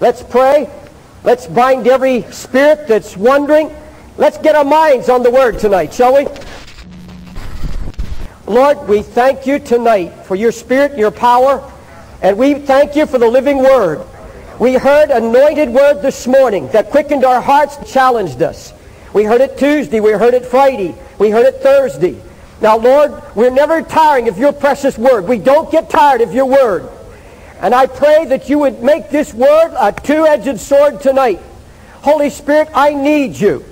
Let's pray. Let's bind every spirit that's wandering. Let's get our minds on the Word tonight, shall we? Lord, we thank you tonight for your Spirit and your power, and we thank you for the living Word. We heard anointed word this morning that quickened our hearts, and challenged us. We heard it Tuesday, we heard it Friday, we heard it Thursday. Now, Lord, we're never tiring of your precious word. We don't get tired of your word. And I pray that you would make this word a two-edged sword tonight. Holy Spirit, I need you.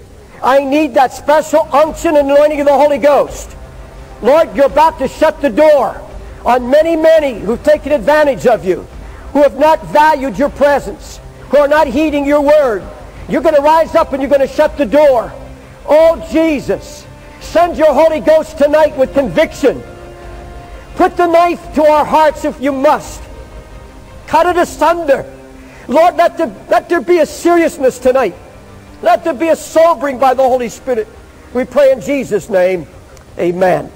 I need that special unction and anointing of the Holy Ghost. Lord, you're about to shut the door on many, many who've taken advantage of you, who have not valued your presence, who are not heeding your word. You're going to rise up and you're going to shut the door. Oh, Jesus, send your Holy Ghost tonight with conviction. Put the knife to our hearts if you must. Cut it asunder. Lord, let there, let there be a seriousness tonight. Let there be a sobering by the Holy Spirit. We pray in Jesus' name. Amen.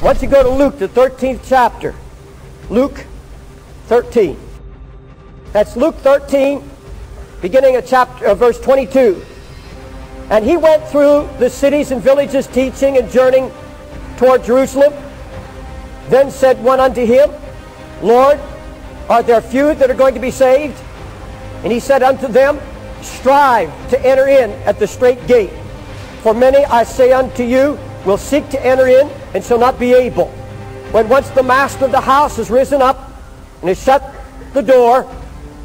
Once you go to Luke, the 13th chapter, Luke 13. That's Luke 13, beginning of chapter, uh, verse 22. And he went through the cities and villages teaching and journeying toward Jerusalem. Then said one unto him, Lord, are there few that are going to be saved? And he said unto them, Strive to enter in at the strait gate. For many, I say unto you, will seek to enter in and shall not be able. When once the master of the house has risen up and has shut the door,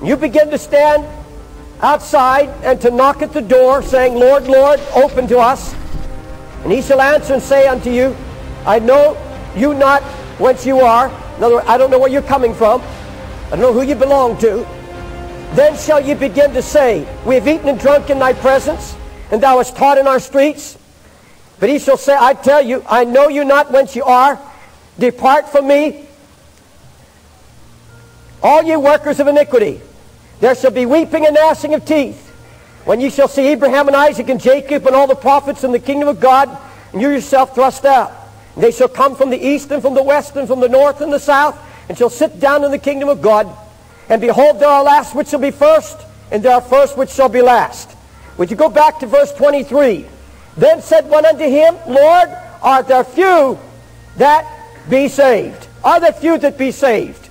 you begin to stand outside and to knock at the door, saying, Lord, Lord, open to us. And he shall answer and say unto you, I know you not whence you are. In other words, I don't know where you're coming from. I don't know who you belong to. Then shall you begin to say, We have eaten and drunk in thy presence, and thou hast taught in our streets. But he shall say, I tell you, I know you not whence you are. Depart from me, all ye workers of iniquity. There shall be weeping and gnashing of teeth. When you shall see Abraham and Isaac and Jacob and all the prophets in the kingdom of God, and you yourself thrust out. They shall come from the east and from the west and from the north and the south, and shall sit down in the kingdom of God. And behold, there are last which shall be first, and there are first which shall be last. Would you go back to verse 23? Then said one unto him, Lord, are there few that be saved? Are there few that be saved?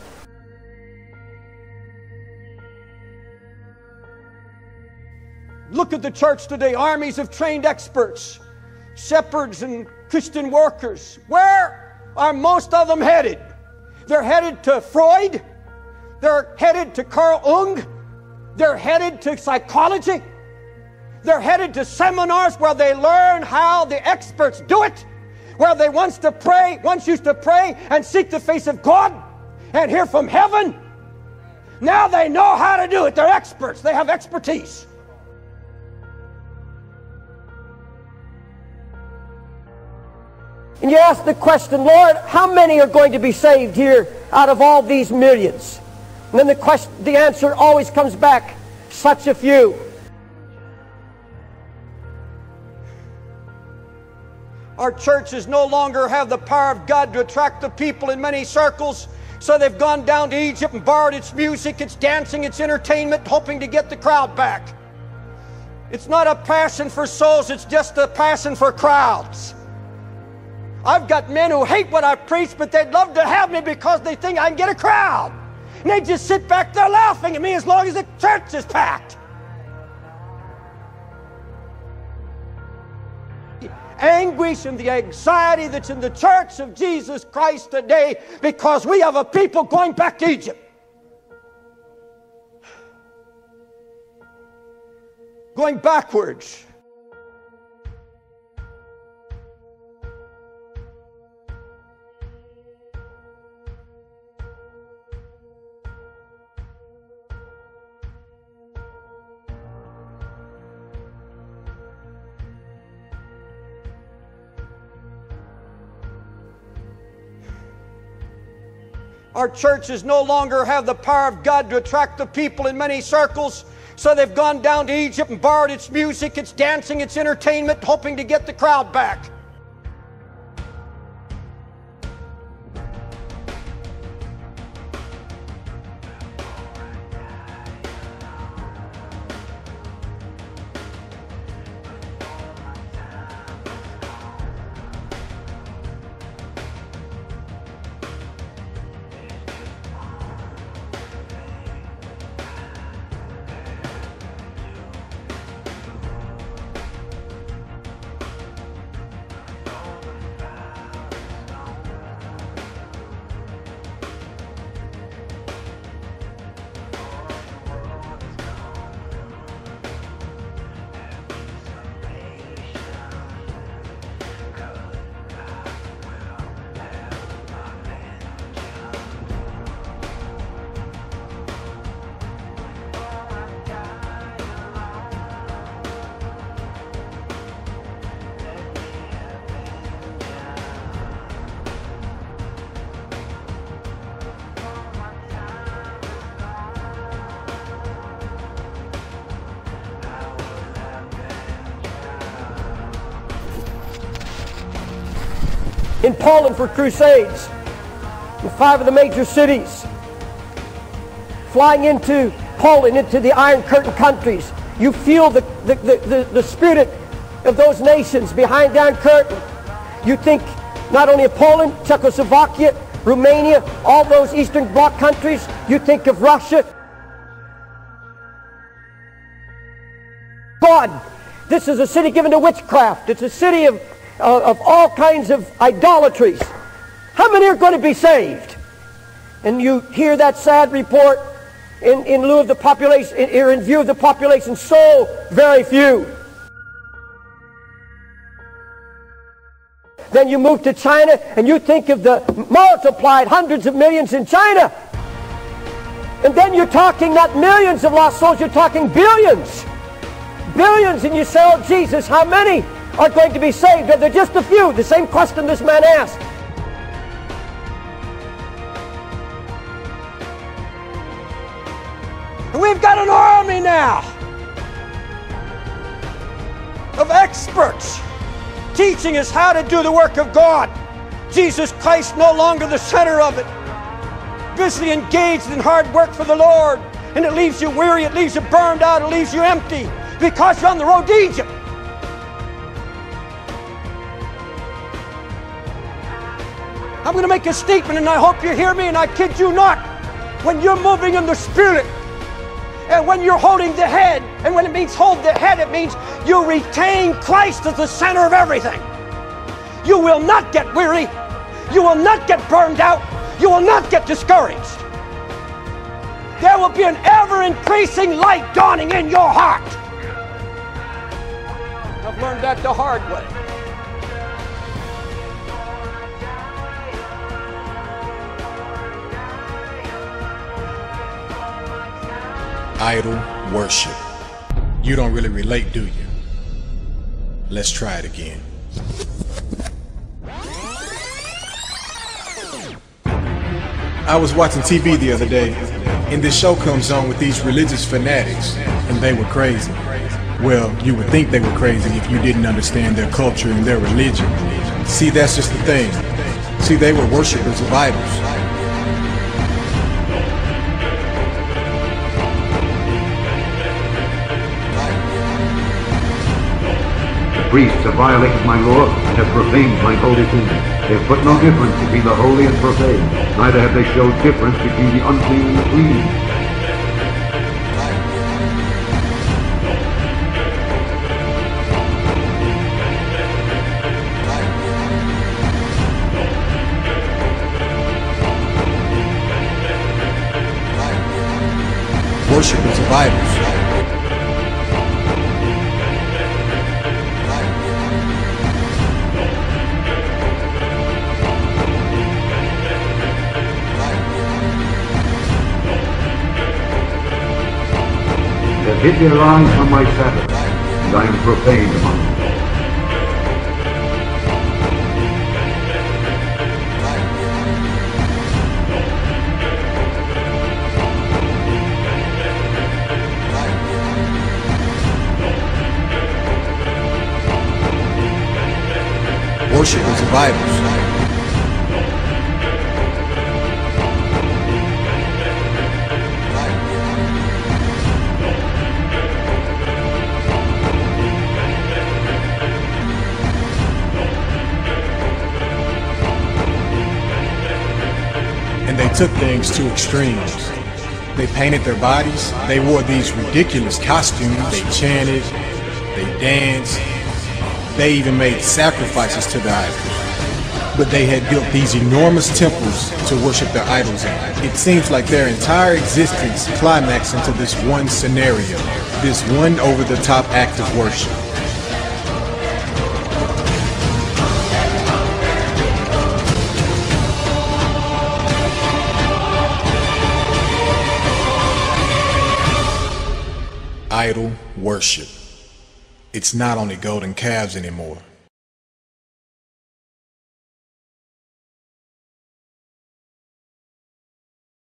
Look at the church today. Armies of trained experts, shepherds and Christian workers. Where are most of them headed? They're headed to Freud. They're headed to Carl Jung. They're headed to psychology. They're headed to seminars where they learn how the experts do it, where they once to pray, once used to pray and seek the face of God and hear from heaven. Now they know how to do it. They're experts. They have expertise. And you ask the question, Lord, how many are going to be saved here out of all these millions? And then the question, the answer always comes back, such a few. Our churches no longer have the power of God to attract the people in many circles. So they've gone down to Egypt and borrowed its music, its dancing, its entertainment, hoping to get the crowd back. It's not a passion for souls, it's just a passion for crowds. I've got men who hate what I preach, but they'd love to have me because they think I can get a crowd. And they just sit back there laughing at me as long as the church is packed. anguish and the anxiety that's in the church of Jesus Christ today because we have a people going back to Egypt. Going backwards. Our churches no longer have the power of God to attract the people in many circles. So they've gone down to Egypt and borrowed its music, its dancing, its entertainment, hoping to get the crowd back. Poland for crusades, in five of the major cities, flying into Poland, into the Iron Curtain countries. You feel the, the, the, the, spirit of those nations behind the Iron Curtain. You think not only of Poland, Czechoslovakia, Romania, all those Eastern Bloc countries. You think of Russia. God, this is a city given to witchcraft. It's a city of, of all kinds of idolatries. How many are going to be saved? And you hear that sad report in, in lieu of the population, in, in view of the population, so very few. Then you move to China and you think of the multiplied hundreds of millions in China. And then you're talking not millions of lost souls, you're talking billions. Billions. And you say, oh, Jesus, how many are going to be saved? Are there just a few? The same question this man asked. We've got an army now of experts teaching us how to do the work of God. Jesus Christ no longer the center of it. Busily engaged in hard work for the Lord. And it leaves you weary, it leaves you burned out, it leaves you empty because you're on the road to Egypt. I'm going to make a statement and I hope you hear me and I kid you not. When you're moving in the Spirit, and when you're holding the head, and when it means hold the head, it means you retain Christ as the center of everything. You will not get weary. You will not get burned out. You will not get discouraged. There will be an ever increasing light dawning in your heart. I've learned that the hard way. Idol worship. You don't really relate, do you? Let's try it again. I was watching TV the other day, and this show comes on with these religious fanatics, and they were crazy. Well, you would think they were crazy if you didn't understand their culture and their religion. See, that's just the thing. See, they were worshippers of idols. Priests have violated my law and have profaned my holy tomb. They have put no difference between the holy and profane, neither have they showed difference between the unclean and the clean. Worshippers of idols. Hid their eyes from my Sabbath, and I am profaned among them. Worship and survivors. Things to extremes. They painted their bodies, they wore these ridiculous costumes, they chanted, they danced, they even made sacrifices to the idols. But they had built these enormous temples to worship their idols in. It seems like their entire existence climaxed into this one scenario, this one over-the-top act of worship. Idol worship. It's not only golden calves anymore.